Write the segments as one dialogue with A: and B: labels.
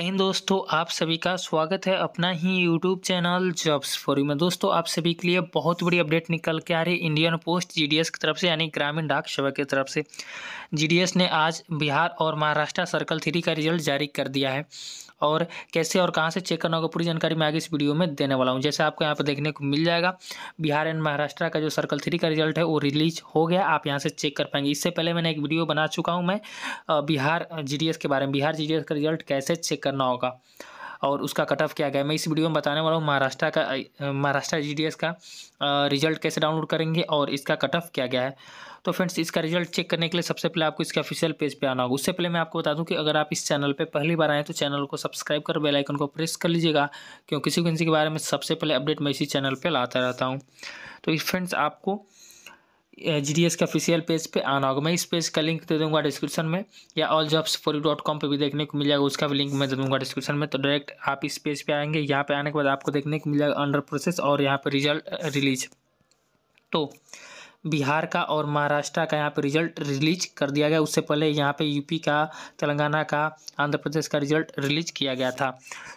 A: हिंद दोस्तों, आप सभी का स्वागत है अपना ही YouTube channel jobs for you में। दोस्तों, आप सभी के लिए बहुत बड़ी अपडेट निकल के आ रही इंडियन पोस्ट जीडीएस की तरफ़ से, यानी ग्रामीण डाक सेवा की तरफ़ से। जीडीएस ने आज बिहार और महाराष्ट्र सर्कल थ्री का रिज़ल्ट जारी कर दिया है। और कैसे और कहाँ से चेक करना होगा, पूरी जानकारी मैं आगे इस वीडियो में देने वाला हूँ। जैसे आपको यहाँ पर देखने को मिल जाएगा, बिहार एंड महाराष्ट्र का जो सर्कल थ्री का रिज़ल्ट है, वो रिलीज़ हो गया। आप यहाँ से चेक कर पाएँगे। इससे पहले मैंने एक वीडियो बना चुका हूँ मैं बिहार जीडीएस के बारे में। बिहार जीडीएस का रिज़ल्ट कैसे चेक करना होगा। और उसका कट ऑफ़ क्या गया। मैं इस वीडियो में बताने वाला हूँ महाराष्ट्र का महाराष्ट्र जीडीएस का रिज़ल्ट कैसे डाउनलोड करेंगे और इसका कट ऑफ़ क्या गया है। तो फ्रेंड्स इसका रिज़ल्ट चेक करने के लिए सबसे पहले आपको इसके ऑफिशियल पेज पे आना होगा। उससे पहले मैं आपको बता दूँ कि अगर आप इस चैनल पे पहली बार आए तो चैनल को सब्सक्राइब कर बेल आइकन को प्रेस कर लीजिएगा, क्योंकि किसी किसी के बारे में सबसे पहले अपडेट मैं इसी चैनल पर लाता रहता हूँ। तो फ्रेंड्स आपको जी डी के ऑफिशियल पेज पे आना होगा। मैं इस पेज का लिंक दे दूँगा डिस्क्रिप्शन में, या all jobs for you dot com पर भी देखने को मिल जाएगा, उसका भी लिंक मैं दे दूँगा डिस्क्रिप्शन में। तो डायरेक्ट आप इस पेज पे आएँगे, यहाँ पे आने के बाद आपको देखने को मिल जाएगा अंडर प्रोसेस और यहाँ पे रिज़ल्ट रिलीज़ तो बिहार का और महाराष्ट्र का यहाँ पे रिज़ल्ट रिलीज़ कर दिया गया। उससे पहले यहाँ पे यूपी का, तेलंगाना का, आंध्र प्रदेश का रिज़ल्ट रिलीज़ किया गया था।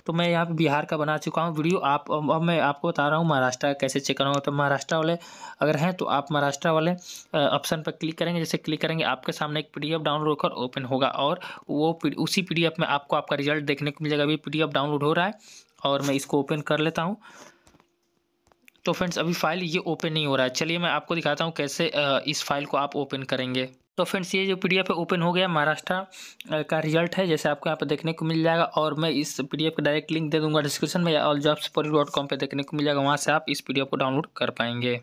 A: तो मैं यहाँ पे बिहार का बना चुका हूँ। वीडियो आप, अब मैं आपको बता रहा हूँ महाराष्ट्र का कैसे चेक करना तो महाराष्ट्र वाले, अगर हैं तो आप महाराष्ट्र वाले ऑप्शन पर क्लिक करेंगे। जैसे क्लिक करेंगे, आपके सामने एक पीडीएफ डाउनलोड होकर ओपन होगा और वो उसी पीडीएफ में आपको आपका रिज़ल्ट देखने को मिल जाएगा। अभी पीडीएफ डाउनलोड हो रहा है और मैं इसको ओपन कर लेता हूँ। तो फ्रेंड्स अभी फ़ाइल ये ओपन नहीं हो रहा है। चलिए मैं आपको दिखाता हूँ कैसे इस फ़ाइल को आप ओपन करेंगे। तो फ्रेंड्स ये जो पीडीएफ है ओपन हो गया महाराष्ट्र का रिज़ल्ट है, जैसे आपको यहाँ पर देखने को मिल जाएगा। और मैं इस पीडीएफ का डायरेक्ट लिंक दे दूँगा डिस्क्रिप्शन में या ऑल जॉब्स डॉट कॉम पर देखने को मिल जाएगा। वहाँ से आप इस पीडीएफ को डाउनलोड कर पाएँगे।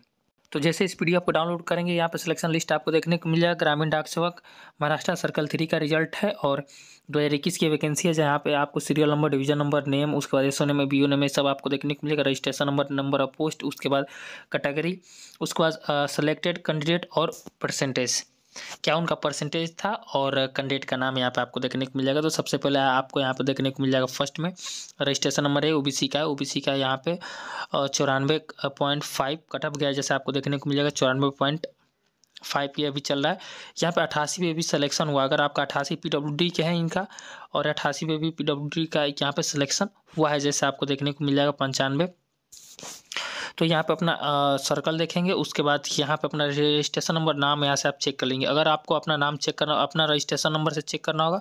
A: तो जैसे इस पीडीएफ को डाउनलोड करेंगे, यहाँ पर सिलेक्शन लिस्ट आपको देखने को मिल जाएगा। ग्रामीण डाक सेवक, महाराष्ट्र सर्कल थ्री का रिज़ल्ट है और दो हज़ार इक्कीस की वैकेंसी है, जहाँ पे आपको serial number division number name उसके बाद एस नेम बी में सब आपको देखने को मिलेगा। Registration number number of post उसके बाद कैटेगरी उसके बाद सेलेक्टेड कैंडिडेट और परसेंटेज क्या उनका परसेंटेज था? और कैंडिडेट का नाम यहाँ पे आपको देखने को मिल जाएगा। तो सबसे पहले आपको यहाँ पे देखने को मिल जाएगा फ़र्स्ट में। रजिस्ट्रेशन नंबर है ओबीसी का। ओबीसी का यहाँ पे चौरानवे पॉइंट फाइव कटअप गया जैसे आपको देखने को मिल जाएगा। चौरानवे पॉइंट फाइव ये अभी चल रहा है। यहाँ पे अठासी पे भी सिलेक्शन हुआ। अगर आपका अठासी पी डब्ल्यू डी के हैं इनका, और अठासी पे भी पी डब्ल्यू डी का यहाँ पे सिलेक्शन हुआ है, जैसे आपको देखने को मिल जाएगा पंचानवे। तो यहाँ पे अपना सर्कल देखेंगे, उसके बाद यहाँ पे अपना रजिस्ट्रेशन नंबर नाम यहाँ से आप चेक कर लेंगे। अगर आपको अपना नाम चेक करना, अपना रजिस्ट्रेशन नंबर से चेक करना होगा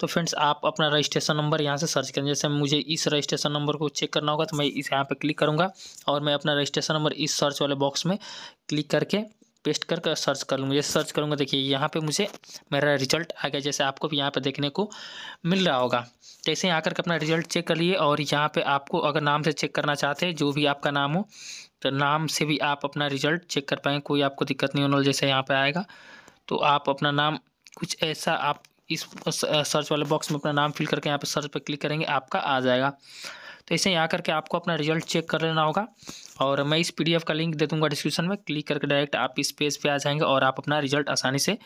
A: तो फ्रेंड्स आप अपना रजिस्ट्रेशन नंबर यहाँ से सर्च करें। जैसे मुझे इस रजिस्ट्रेशन नंबर को चेक करना होगा तो मैं इस यहाँ पर क्लिक करूँगा और मैं अपना रजिस्ट्रेशन नंबर इस सर्च वाले बॉक्स में क्लिक करके पेस्ट कर सर्च कर लूँगा। जैसे सर्च करूँगा, देखिए, यहाँ पे मुझे मेरा रिज़ल्ट आ गया। जैसे आपको भी यहाँ पे देखने को मिल रहा होगा। जैसे यहाँ करके अपना रिज़ल्ट चेक कर लिए और यहाँ पे आपको अगर नाम से चेक करना चाहते हैं, जो भी आपका नाम हो तो नाम से भी आप अपना रिज़ल्ट चेक कर पाएँगे। कोई आपको दिक्कत नहीं होने जैसे यहाँ पर आएगा। तो आप अपना नाम कुछ ऐसा आप इस सर्च वाले बॉक्स में अपना नाम फिल करके यहाँ पर सर्च पर क्लिक करेंगे, आपका आ जाएगा। तो ऐसे यहाँ करके आपको अपना रिज़ल्ट चेक कर लेना होगा। और मैं इस पीडीएफ का लिंक दे दूँगा डिस्क्रिप्शन में। क्लिक करके डायरेक्ट आप इस पेज पे आ जाएँगे और आप अपना रिज़ल्ट आसानी से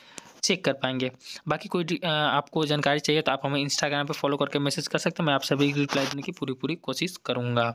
A: चेक कर पाएँगे। बाकी कोई आपको जानकारी चाहिए तो आप हमें इंस्टाग्राम पर फॉलो करके मैसेज कर सकते हैं। मैं आप सभी रिप्लाई देने की पूरी पूरी कोशिश करूँगा।